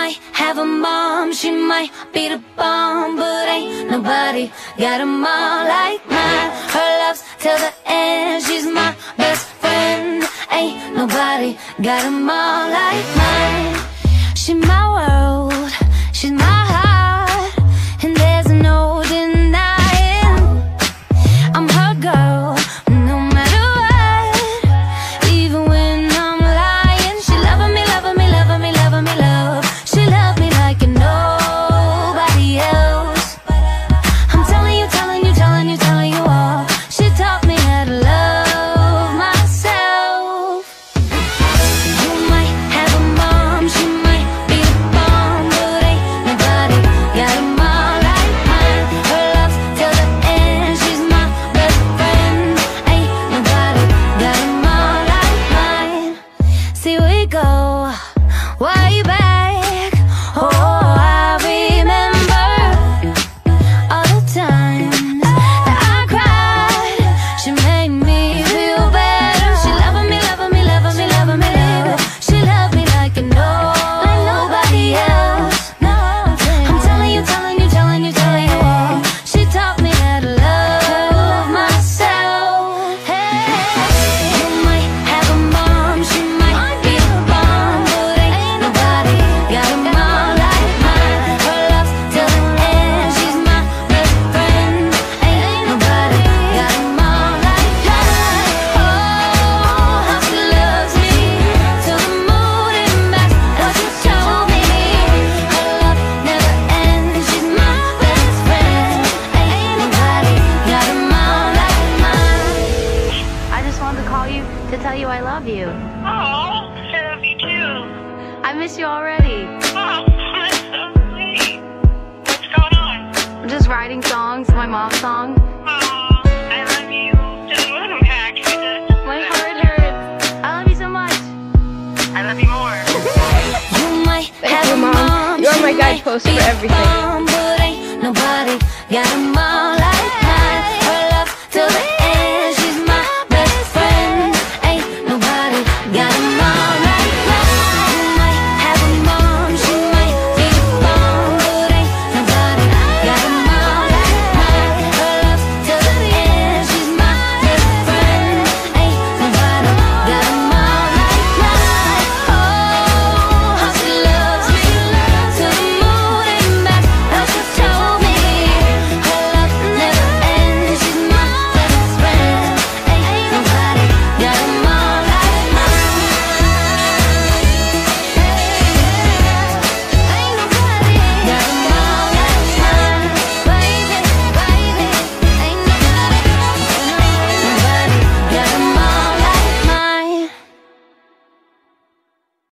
might have a mom, she might be the bomb, but ain't nobody got a mom like mine. Her love's till the end, she's my best friend. Ain't nobody got a mom like mine. She's my world, she's my you to tell you I love you. Oh, I love you too. I miss you already. Oh, that's so sweet. What's going on? I'm just writing songs, my mom's song. Oh, I love you. Just. My heart hurts. I love you so much. I love you more. Thank you, mom. You're my guidepost for everything.